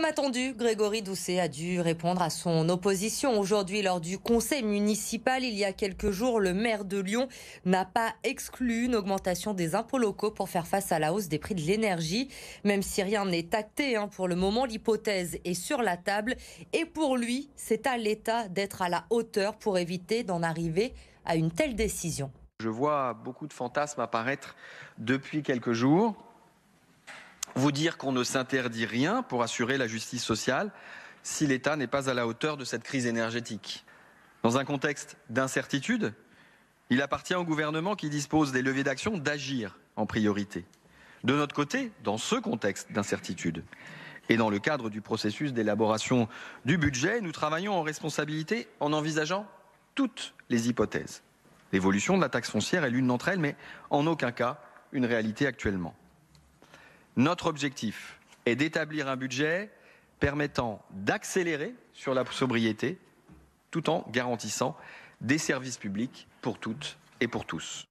Comme attendu, Grégory Doucet a dû répondre à son opposition. Aujourd'hui, lors du conseil municipal, il y a quelques jours, le maire de Lyon n'a pas exclu une augmentation des impôts locaux pour faire face à la hausse des prix de l'énergie. Même si rien n'est acté hein, pour le moment, l'hypothèse est sur la table. Et pour lui, c'est à l'État d'être à la hauteur pour éviter d'en arriver à une telle décision. Je vois beaucoup de fantasmes apparaître depuis quelques jours vous dire qu'on ne s'interdit rien pour assurer la justice sociale si l'État n'est pas à la hauteur de cette crise énergétique. Dans un contexte d'incertitude, il appartient au gouvernement qui dispose des leviers d'action d'agir en priorité. De notre côté, dans ce contexte d'incertitude et dans le cadre du processus d'élaboration du budget, nous travaillons en responsabilité en envisageant toutes les hypothèses. L'évolution de la taxe foncière est l'une d'entre elles, mais en aucun cas une réalité actuellement. Notre objectif est d'établir un budget permettant d'accélérer sur la sobriété tout en garantissant des services publics pour toutes et pour tous.